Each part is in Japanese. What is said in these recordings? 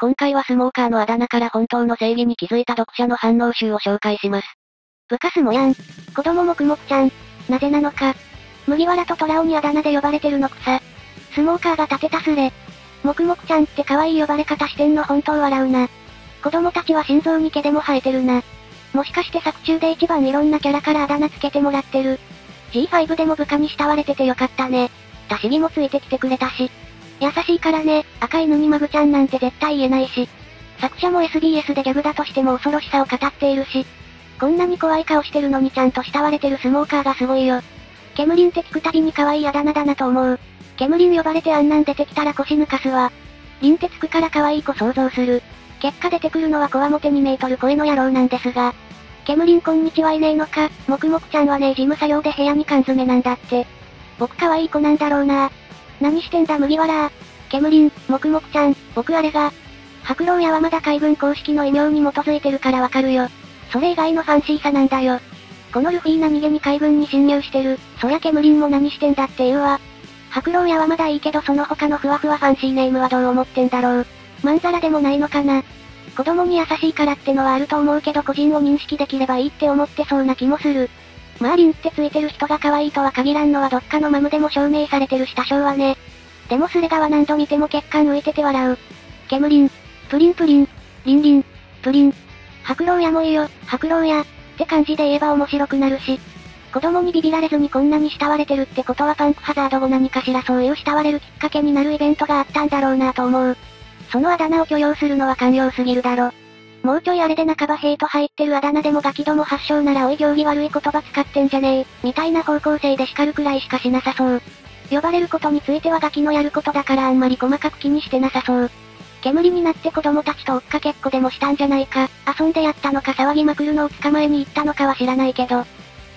今回はスモーカーのあだ名から本当の正義に気づいた読者の反応集を紹介します。部下すもやん。子供もくもくちゃん。なぜなのか。麦わらとトラオにあだ名で呼ばれてるのくさ。スモーカーが立てたすれ。もくもくちゃんって可愛い呼ばれ方してんの本当笑うな。子供たちは心臓に毛でも生えてるな。もしかして作中で一番いろんなキャラからあだ名つけてもらってる。G5 でも部下に慕われててよかったね。たしぎもついてきてくれたし。優しいからね、赤犬にマグちゃんなんて絶対言えないし。作者も SBS でギャグだとしても恐ろしさを語っているし。こんなに怖い顔してるのにちゃんと慕われてるスモーカーがすごいよ。ケムリンって聞くたびに可愛いあだ名だなと思う。ケムリン呼ばれてあんなん出てきたら腰抜かすわ。リンってつくから可愛い子想像する。結果出てくるのはこわもて2メートル超えの野郎なんですが。ケムリンこんにちはいねえのか、もくもくちゃんはねえ事務作業で部屋に缶詰なんだって。僕可愛い子なんだろうな何してんだ麦わらケムリン、もくもくちゃん、僕あれが。白狼やはまだ海軍公式の異名に基づいてるからわかるよ。それ以外のファンシーさなんだよ。このルフィ何気に海軍に侵入してる。そりゃケムリンも何してんだって言うわ。白狼やはまだいいけどその他のふわふわファンシーネームはどう思ってんだろう。まんざらでもないのかな。子供に優しいからってのはあると思うけど個人を認識できればいいって思ってそうな気もする。まあリンってついてる人が可愛いとは限らんのはどっかのマムでも証明されてるし多少はね。でもスレガは何度見ても血管浮いてて笑う。ケムリン、プリンプリン、リンリン、プリン。白狼やもいいよ、白狼や、って感じで言えば面白くなるし。子供にビビられずにこんなに慕われてるってことはパンクハザード後何かしらそういう慕われるきっかけになるイベントがあったんだろうなと思う。そのあだ名を許容するのは寛容すぎるだろ。もうちょいあれで半ばヘイト入ってるあだ名でもガキども発祥ならおい行儀悪い言葉使ってんじゃねえ、みたいな方向性で叱るくらいしかしなさそう。呼ばれることについてはガキのやることだからあんまり細かく気にしてなさそう。煙になって子供たちと追っかけっこでもしたんじゃないか、遊んでやったのか騒ぎまくるのを捕まえに行ったのかは知らないけど。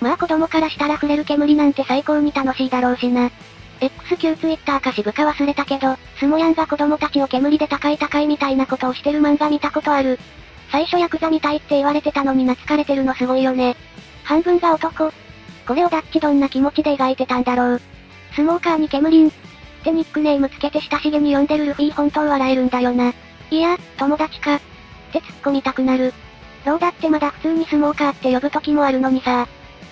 まあ子供からしたら触れる煙なんて最高に楽しいだろうしな。X 級ツイッターかしぶか忘れたけど、スモヤンが子供たちを煙で高い高いみたいなことをしてる漫画見たことある。最初ヤクザみたいって言われてたのに懐かれてるのすごいよね。半分が男。これをダッチどんな気持ちで描いてたんだろう。スモーカーに煙ん。ってニックネームつけて親しげに呼んでるルフィ本当笑えるんだよな。いや、友達か。って突っ込みたくなる。ローだってまだ普通にスモーカーって呼ぶ時もあるのにさ。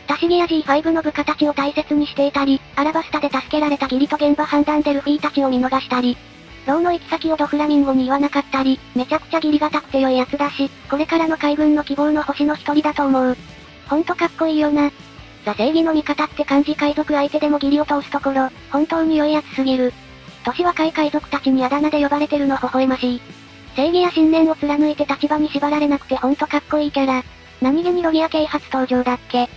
タシギや G5 の部下たちを大切にしていたり、アラバスタで助けられた義理と現場判断でルフィたちを見逃したり、ローの行き先をドフラミンゴに言わなかったり、めちゃくちゃ義理がたくて良いやつだし、これからの海軍の希望の星の一人だと思う。ほんとかっこいいよな。ザ正義の味方って感じ海賊相手でも義理を通すところ、本当に良いやつすぎる。年若い海賊たちにあだ名で呼ばれてるの微笑ましい。正義や信念を貫いて立場に縛られなくてほんとかっこいいキャラ。何気にロギア系初登場だっけ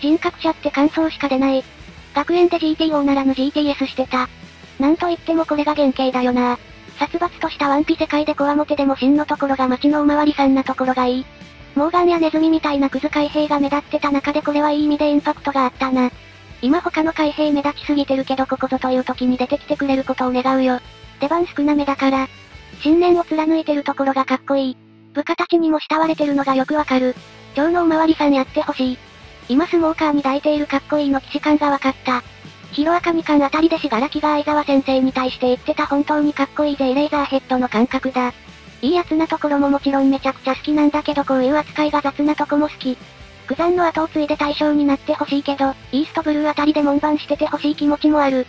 人格者って感想しか出ない。学園で GTO ならぬ GTS してた。なんと言ってもこれが原型だよな。殺伐としたワンピ世界でコアモテでも真のところが街のおまわりさんなところがいい。モーガンやネズミみたいなクズ海兵が目立ってた中でこれはいい意味でインパクトがあったな。今他の海兵目立ちすぎてるけどここぞという時に出てきてくれることを願うよ。出番少なめだから。信念を貫いてるところがかっこいい。部下たちにも慕われてるのがよくわかる。今日のおまわりさんやってほしい。今スモーカーに抱いているかっこいいの騎士感がわかった。ヒロアカミカンあたりでしがらきが相沢先生に対して言ってた本当にかっこいいぜイレーザーヘッドの感覚だ。いいやつなところももちろんめちゃくちゃ好きなんだけどこういう扱いが雑なとこも好き。九山の後を継いで対象になってほしいけど、イーストブルーあたりで門番しててほしい気持ちもある。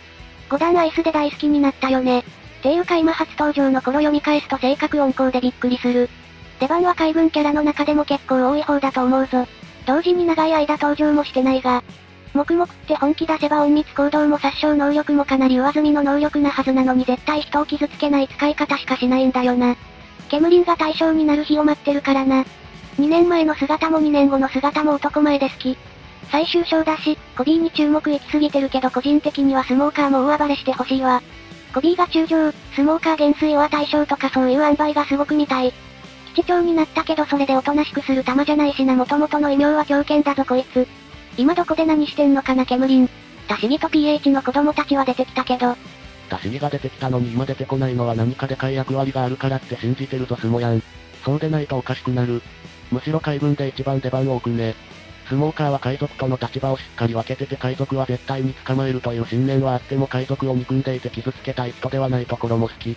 五段アイスで大好きになったよね。ていうか今初登場の頃読み返すと性格温厚でびっくりする。出番は海軍キャラの中でも結構多い方だと思うぞ。同時に長い間登場もしてないが、黙々って本気出せば隠密行動も殺傷能力もかなり上積みの能力なはずなのに絶対人を傷つけない使い方しかしないんだよな。ケムリンが対象になる日を待ってるからな。2年前の姿も2年後の姿も男前で好き。最終章だし、コビーに注目行き過ぎてるけど個人的にはスモーカーも大暴れしてほしいわ。コビーが中将、スモーカー減衰は対象とかそういう塩梅がすごく見たい。基地長になったけどそれでおとなしくする玉じゃないしな元々の異名は狂犬だぞこいつ。今どこで何してんのかなケムリン。タシギと PH の子供たちは出てきたけど。タシギが出てきたのに今出てこないのは何かでかい役割があるからって信じてるぞスモヤン。そうでないとおかしくなる。むしろ海軍で一番出番を置くね。スモーカーは海賊との立場をしっかり分けてて海賊は絶対に捕まえるという信念はあっても海賊を憎んでいて傷つけたい人ではないところも好き。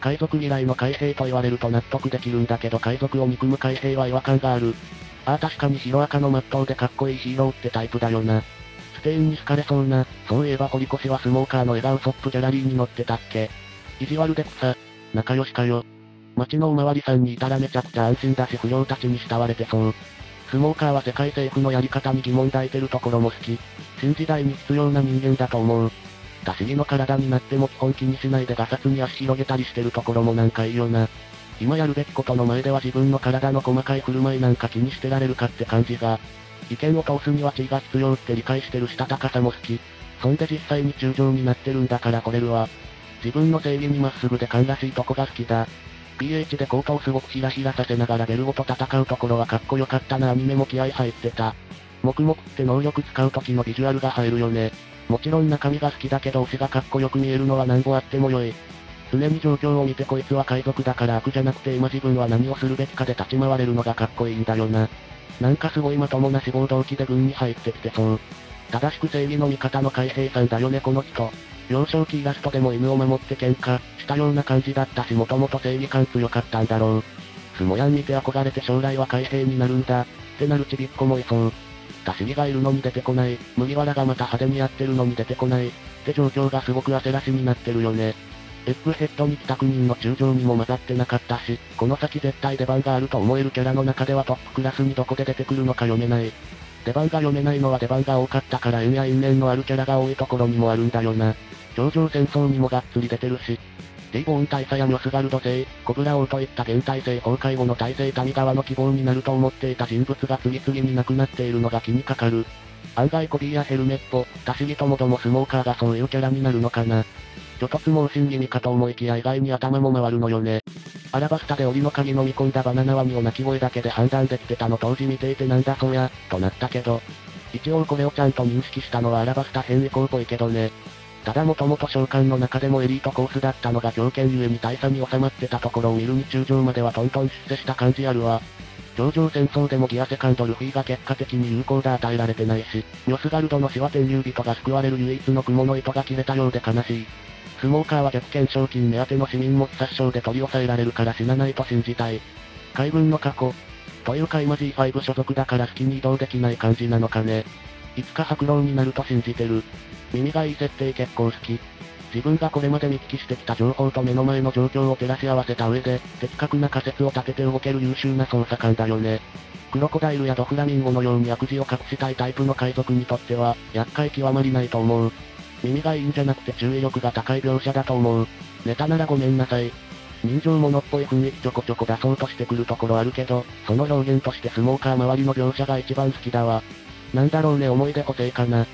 海賊嫌いの海兵と言われると納得できるんだけど海賊を憎む海兵は違和感がある。ああ確かに白赤の真っ当でかっこいいヒーローってタイプだよな。ステインに好かれそうな、そういえば堀越はスモーカーの笑顔ソップギャラリーに乗ってたっけ。意地悪で草。仲良しかよ。街のおまわりさんにいたらめちゃくちゃ安心だし不良たちに慕われてそう。スモーカーは世界政府のやり方に疑問抱いてるところも好き。新時代に必要な人間だと思う。多思議の体になっても基本気にしないでガサツに足広げたりしてるところもなんかいいよな。今やるべきことの前では自分の体の細かい振る舞いなんか気にしてられるかって感じが。意見を通すには地位が必要って理解してるしたたかさも好き。そんで実際に中将になってるんだから惚れるわ。自分の正義にまっすぐで勘らしいとこが好きだ。PH でコートをすごくヒラヒラさせながらベルゴと戦うところはかっこよかったなアニメも気合入ってた。黙々って能力使う時のビジュアルが入るよね。もちろん中身が好きだけど推しがかっこよく見えるのは何ぼあっても良い。常に状況を見てこいつは海賊だから悪じゃなくて今自分は何をするべきかで立ち回れるのがかっこいいんだよな。なんかすごいまともな志望動機で軍に入ってきてそう。正しく正義の味方の海兵さんだよねこの人。幼少期イラストでも犬を守って喧嘩したような感じだったしもともと正義感強かったんだろう。スモヤン見て憧れて将来は海兵になるんだ。ってなるちびっこもいそう。多シギがいるのに出てこない。麦わらがまた派手にやってるのに出てこない。って状況がすごく焦らしになってるよね。エッグヘッドに帰宅人の中将にも混ざってなかったし、この先絶対出番があると思えるキャラの中ではトップクラスにどこで出てくるのか読めない。出番が読めないのは出番が多かったから縁や因縁のあるキャラが多いところにもあるんだよな。頂上戦争にもがっつり出てるし。ディボーン大佐やミョスガルド星、コブラ王といった現代性崩壊後の大政谷川の希望になると思っていた人物が次々に亡くなっているのが気にかかる。案外コビーやヘルメット、タシギともどもスモーカーがそういうキャラになるのかな。ちょ突猛進気味かと思いきや意外に頭も回るのよね。アラバスタで檻の鍵飲み込んだバナナワニを鳴き声だけで判断できてたの当時見ていてなんだそりゃ、となったけど。一応これをちゃんと認識したのはアラバスタ編以降っぽいけどね。ただもともと召喚の中でもエリートコースだったのが条件ゆえに大差に収まってたところを見るに中将まではトントン出世した感じあるわ。頂上戦争でもギアセカンドルフィが結果的に有効で与えられてないし、ミョスガルドの死は天竜人が救われる唯一の雲の糸が切れたようで悲しい。スモーカーは逆懸賞金目当ての市民も殺傷で取り押さえられるから死なないと信じたい。海軍の過去。というか今 G5 所属だから好きに移動できない感じなのかね。いつか白狼になると信じてる。耳がいい設定結構好き。自分がこれまで見聞きしてきた情報と目の前の状況を照らし合わせた上で、的確な仮説を立てて動ける優秀な捜査官だよね。クロコダイルやドフラミンゴのように悪事を隠したいタイプの海賊にとっては、厄介極まりないと思う。耳がいいんじゃなくて注意力が高い描写だと思う。ネタならごめんなさい。人情物っぽい雰囲気ちょこちょこ出そうとしてくるところあるけど、その表現としてスモーカー周りの描写が一番好きだわ。なんだろうね思い出補正かな。